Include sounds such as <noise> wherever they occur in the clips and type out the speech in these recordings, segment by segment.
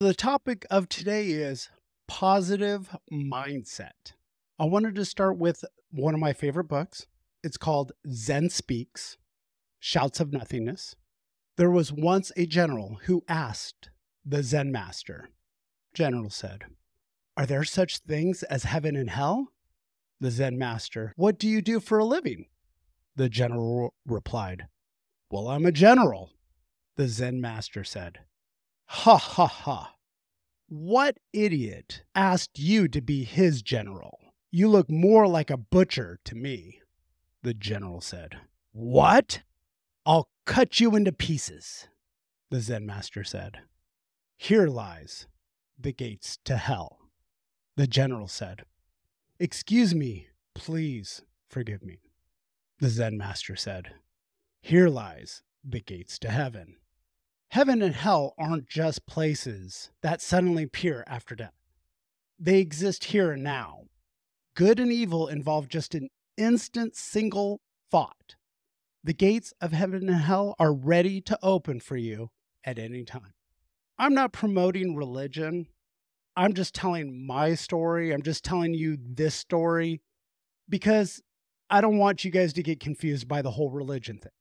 The topic of today is positive mindset. I wanted to start with one of my favorite books. It's called Zen Speaks Shouts of Nothingness. There was once a general who asked the Zen master. General said, Are there such things as heaven and hell? The Zen master, What do you do for a living? The general replied, Well, I'm a general. The Zen master said, Ha ha ha. What idiot asked you to be his general? You look more like a butcher to me. The general said, What? I'll cut you into pieces. The Zen master said, Here lies the gates to hell. The general said, Excuse me, please forgive me. The Zen master said, Here lies the gates to heaven. Heaven and hell aren't just places that suddenly appear after death. They exist here and now. Good and evil involve just an instant single thought. The gates of heaven and hell are ready to open for you at any time. I'm not promoting religion. I'm just telling my story. I'm just telling you this story because I don't want you guys to get confused by the whole religion thing.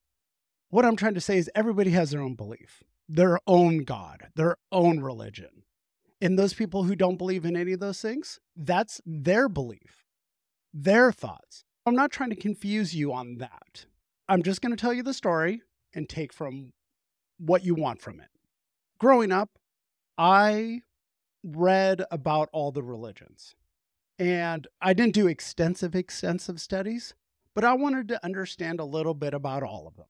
What I'm trying to say is everybody has their own belief their own God, their own religion. And those people who don't believe in any of those things, that's their belief, their thoughts. I'm not trying to confuse you on that. I'm just going to tell you the story and take from what you want from it. Growing up, I read about all the religions. And I didn't do extensive, extensive studies, but I wanted to understand a little bit about all of them,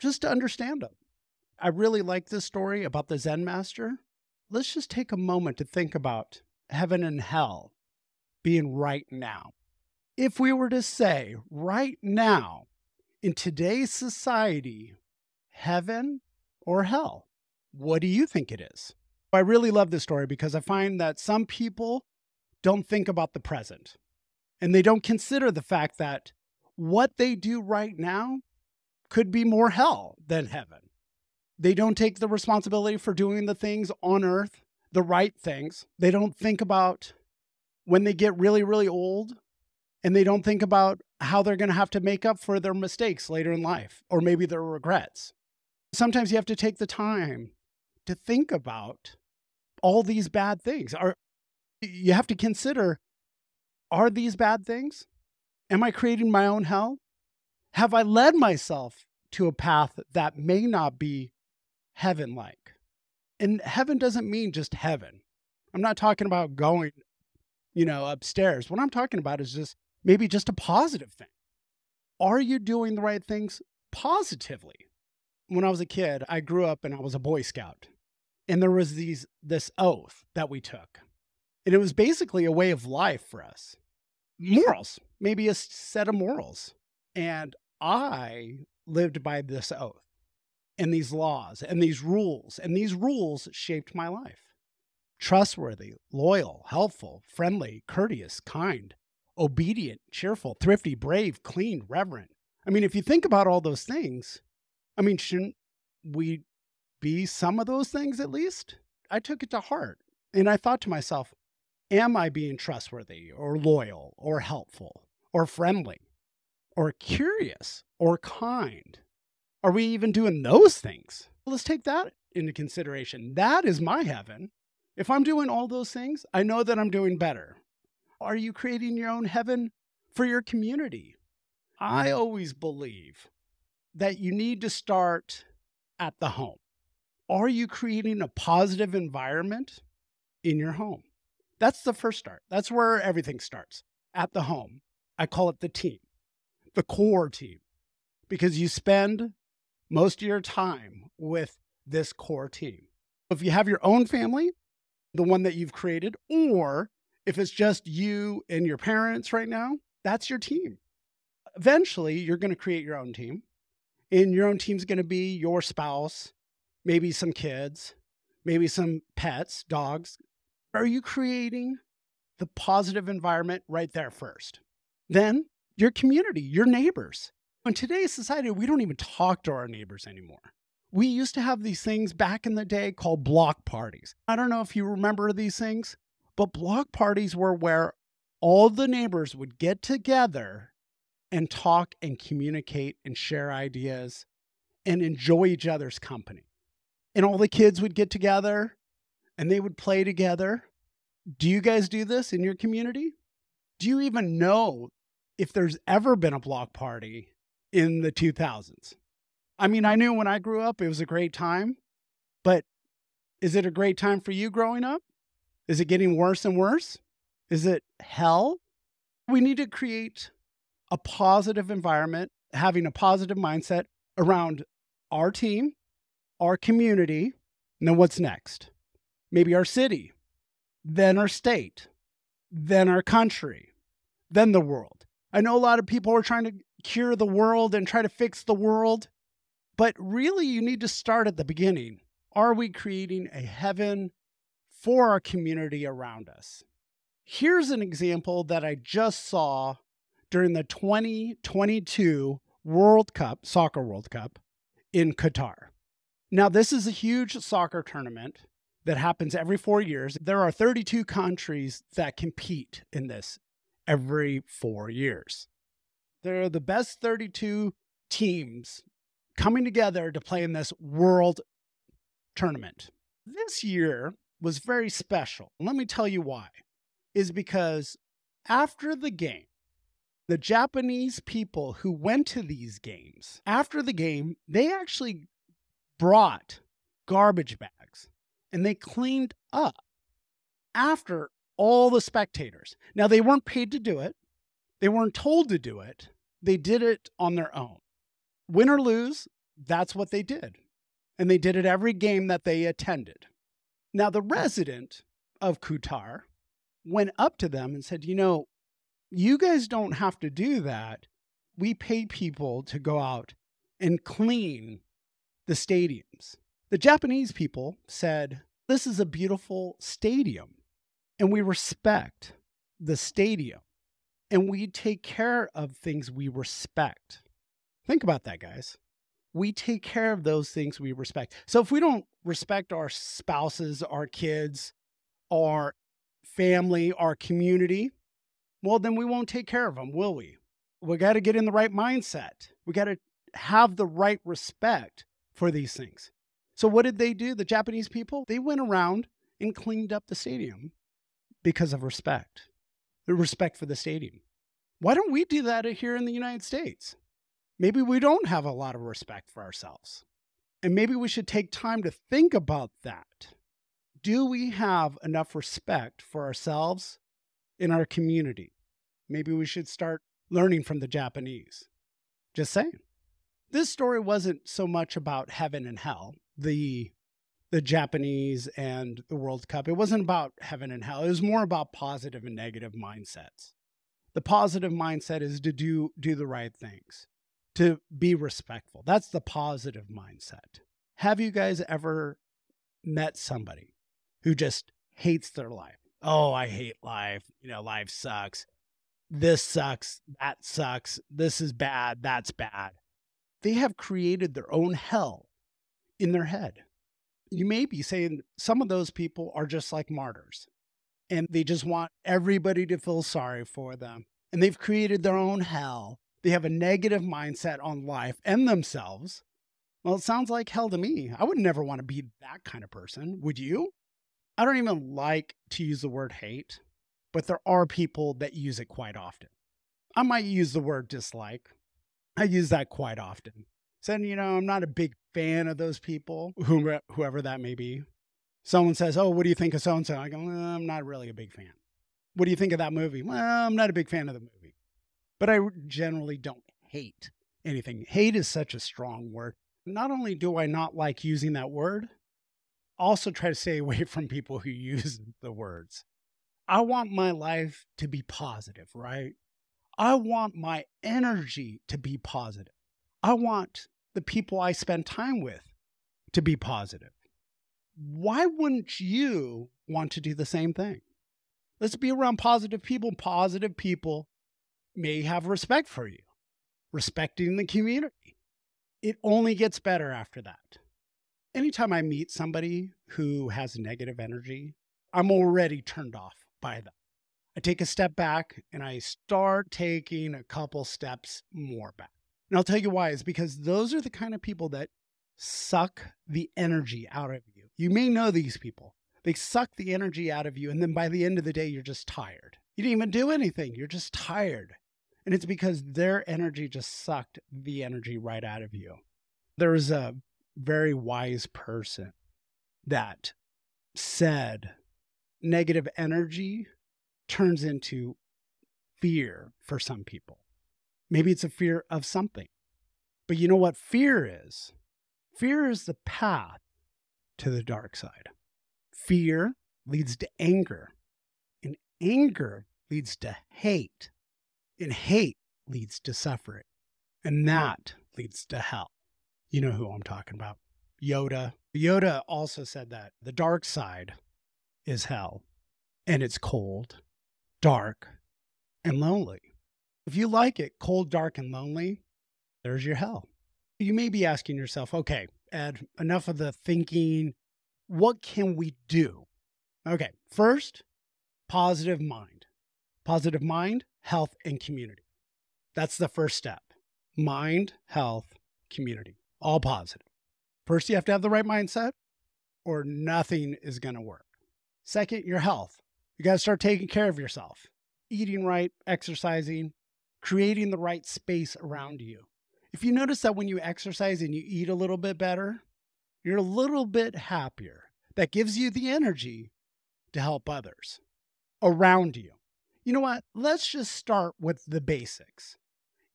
just to understand them. I really like this story about the Zen master. Let's just take a moment to think about heaven and hell being right now. If we were to say right now, in today's society, heaven or hell, what do you think it is? I really love this story because I find that some people don't think about the present and they don't consider the fact that what they do right now could be more hell than heaven. They don't take the responsibility for doing the things on earth, the right things. They don't think about when they get really, really old and they don't think about how they're going to have to make up for their mistakes later in life or maybe their regrets. Sometimes you have to take the time to think about all these bad things. Are you have to consider are these bad things? Am I creating my own hell? Have I led myself to a path that may not be heaven like. And heaven doesn't mean just heaven. I'm not talking about going, you know, upstairs. What I'm talking about is just maybe just a positive thing. Are you doing the right things positively? When I was a kid, I grew up and I was a Boy Scout. And there was these this oath that we took. And it was basically a way of life for us. Morals, maybe a set of morals. And I lived by this oath and these laws and these rules, and these rules shaped my life. Trustworthy, loyal, helpful, friendly, courteous, kind, obedient, cheerful, thrifty, brave, clean, reverent. I mean, if you think about all those things, I mean, shouldn't we be some of those things at least? I took it to heart and I thought to myself, am I being trustworthy or loyal or helpful or friendly or curious or kind? Are we even doing those things? Let's take that into consideration. That is my heaven. If I'm doing all those things, I know that I'm doing better. Are you creating your own heaven for your community? I always believe that you need to start at the home. Are you creating a positive environment in your home? That's the first start. That's where everything starts at the home. I call it the team, the core team, because you spend most of your time with this core team. If you have your own family, the one that you've created, or if it's just you and your parents right now, that's your team. Eventually, you're going to create your own team, and your own team's going to be your spouse, maybe some kids, maybe some pets, dogs. Are you creating the positive environment right there first? Then your community, your neighbors. In today's society, we don't even talk to our neighbors anymore. We used to have these things back in the day called block parties. I don't know if you remember these things, but block parties were where all the neighbors would get together and talk and communicate and share ideas and enjoy each other's company. And all the kids would get together and they would play together. Do you guys do this in your community? Do you even know if there's ever been a block party in the 2000s? I mean, I knew when I grew up it was a great time, but is it a great time for you growing up? Is it getting worse and worse? Is it hell? We need to create a positive environment, having a positive mindset around our team, our community, and then what's next? Maybe our city, then our state, then our country, then the world. I know a lot of people are trying to cure the world and try to fix the world, but really you need to start at the beginning. Are we creating a heaven for our community around us? Here's an example that I just saw during the 2022 World Cup, Soccer World Cup in Qatar. Now, this is a huge soccer tournament that happens every four years. There are 32 countries that compete in this every four years. They're the best 32 teams coming together to play in this world tournament. This year was very special. Let me tell you why. Is because after the game, the Japanese people who went to these games, after the game, they actually brought garbage bags and they cleaned up after all the spectators. Now, they weren't paid to do it, they weren't told to do it, they did it on their own. Win or lose, that's what they did. And they did it every game that they attended. Now, the resident of Qatar went up to them and said, You know, you guys don't have to do that. We pay people to go out and clean the stadiums. The Japanese people said, This is a beautiful stadium, and we respect the stadium, and we take care of things we respect. Think about that, guys. We take care of those things we respect. So if we don't respect our spouses, our kids, our family, our community, well, then we won't take care of them, will we? We got to get in the right mindset. We got to have the right respect for these things. So, what did they do? The Japanese people, they went around and cleaned up the stadium because of respect, the respect for the stadium. Why don't we do that here in the United States? Maybe we don't have a lot of respect for ourselves. And maybe we should take time to think about that. Do we have enough respect for ourselves in our community? Maybe we should start learning from the Japanese. Just saying this story wasn't so much about heaven and hell, the the Japanese and the World Cup. It wasn't about heaven and hell. It was more about positive and negative mindsets. The positive mindset is to do do the right things, to be respectful. That's the positive mindset. Have you guys ever met somebody who just hates their life? Oh, I hate life. You know, life sucks. This sucks. That sucks. This is bad. That's bad they have created their own hell in their head. You may be saying some of those people are just like martyrs and they just want everybody to feel sorry for them. And they've created their own hell. They have a negative mindset on life and themselves. Well, it sounds like hell to me. I would never want to be that kind of person. Would you? I don't even like to use the word hate, but there are people that use it quite often. I might use the word dislike. I use that quite often. Saying, you know, I'm not a big fan of those people, whoever that may be. Someone says, Oh, what do you think of so and so? I go, I'm not really a big fan. What do you think of that movie? Well, I'm not a big fan of the movie. But I generally don't hate anything. Hate is such a strong word. Not only do I not like using that word, also try to stay <laughs> away from people who use the words. I want my life to be positive, right? I want my energy to be positive. I want the people I spend time with to be positive. Why wouldn't you want to do the same thing? Let's be around positive people. Positive people may have respect for you, respecting the community. It only gets better after that. anytime I meet somebody who has negative energy, I'm already turned off by them. I take a step back and I start taking a couple steps more back. And I'll tell you why is because those are the kind of people that suck the energy out of you. You may know these people. They suck the energy out of you. And then by the end of the day, you're just tired. You didn't even do anything. You're just tired. And it's because their energy just sucked the energy right out of you. There was a very wise person that said negative energy turns into fear for some people. Maybe it's a fear of something. But you know what fear is? Fear is the path to the dark side. Fear leads to anger, and anger leads to hate, and hate leads to suffering, and that leads to hell. You know who I'm talking about. Yoda. Yoda also said that the dark side is hell, and it's cold, dark, and lonely. If you like it cold, dark, and lonely, there's your hell. You may be asking yourself, okay, Ed, enough of the thinking. What can we do? Okay, first, positive mind. Positive mind, health, and community. That's the first step. Mind, health, community, all positive. First, you have to have the right mindset, or nothing is going to work. Second, your health. You got to start taking care of yourself, eating right, exercising, creating the right space around you. If you notice that when you exercise and you eat a little bit better, you're a little bit happier. That gives you the energy to help others around you. You know what? Let's just start with the basics.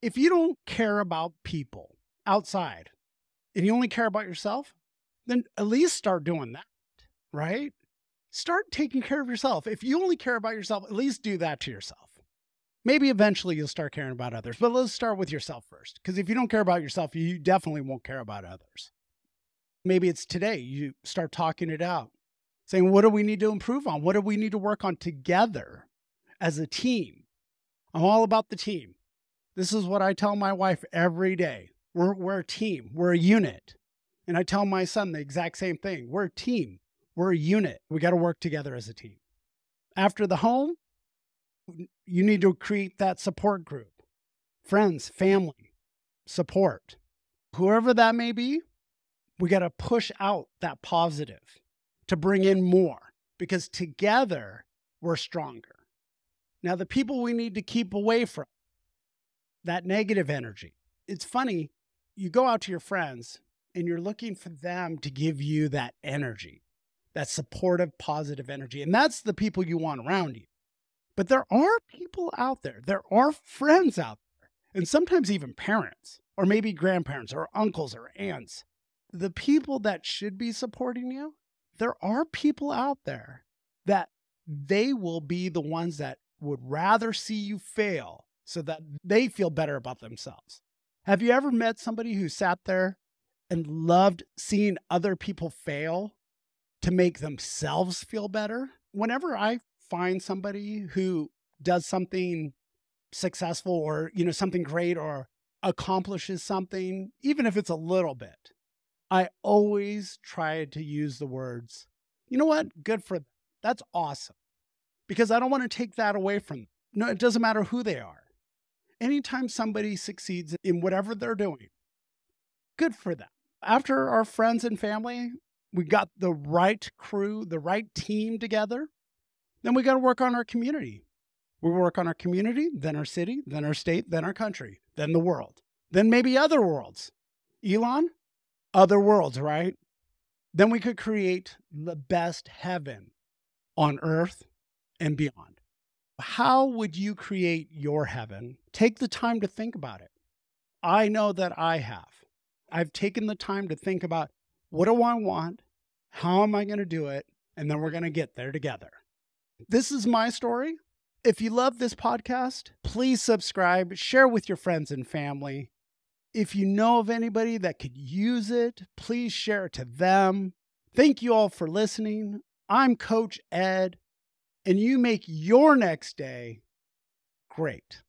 If you don't care about people outside and you only care about yourself, then at least start doing that, right? start taking care of yourself. If you only care about yourself, at least do that to yourself. Maybe eventually you'll start caring about others, but let's start with yourself first. Because if you don't care about yourself, you definitely won't care about others. Maybe it's today you start talking it out, saying, What do we need to improve on? What do we need to work on together as a team? I'm all about the team. This is what I tell my wife every day. We're, we're a team, we're a unit. And I tell my son the exact same thing. We're a team. We're a unit. We got to work together as a team. After the home, you need to create that support group friends, family, support. Whoever that may be, we got to push out that positive to bring in more because together we're stronger. Now, the people we need to keep away from that negative energy. It's funny, you go out to your friends and you're looking for them to give you that energy that supportive, positive energy. And that's the people you want around you. But there are people out there, there are friends out there, and sometimes even parents, or maybe grandparents, or uncles, or aunts. The people that should be supporting you, there are people out there that they will be the ones that would rather see you fail so that they feel better about themselves. Have you ever met somebody who sat there and loved seeing other people fail to make themselves feel better. Whenever I find somebody who does something successful or, you know, something great or accomplishes something, even if it's a little bit, I always try to use the words, you know what? Good for them. That's awesome. Because I don't want to take that away from them. No, it doesn't matter who they are. Anytime somebody succeeds in whatever they're doing, good for them. After our friends and family, we got the right crew, the right team together, then we got to work on our community. We work on our community, then our city, then our state, then our country, then the world, then maybe other worlds. Elon, other worlds, right? Then we could create the best heaven on earth and beyond. How would you create your heaven? Take the time to think about it. I know that I have. I've taken the time to think about what do I want? How am I going to do it? And then we're going to get there together. This is my story. If you love this podcast, please subscribe, share with your friends and family. If you know of anybody that could use it, please share it to them. Thank you all for listening. I'm Coach Ed, and you make your next day great.